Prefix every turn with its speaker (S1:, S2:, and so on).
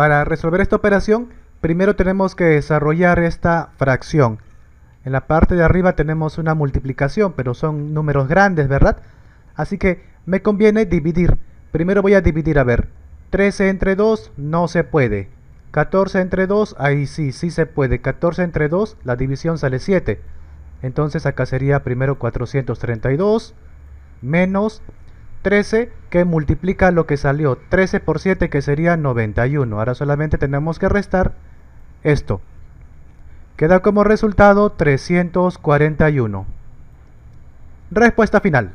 S1: Para resolver esta operación, primero tenemos que desarrollar esta fracción. En la parte de arriba tenemos una multiplicación, pero son números grandes, ¿verdad? Así que me conviene dividir. Primero voy a dividir, a ver, 13 entre 2 no se puede. 14 entre 2, ahí sí, sí se puede. 14 entre 2, la división sale 7. Entonces acá sería primero 432 menos 13 que multiplica lo que salió. 13 por 7 que sería 91. Ahora solamente tenemos que restar esto. Queda como resultado 341. Respuesta final.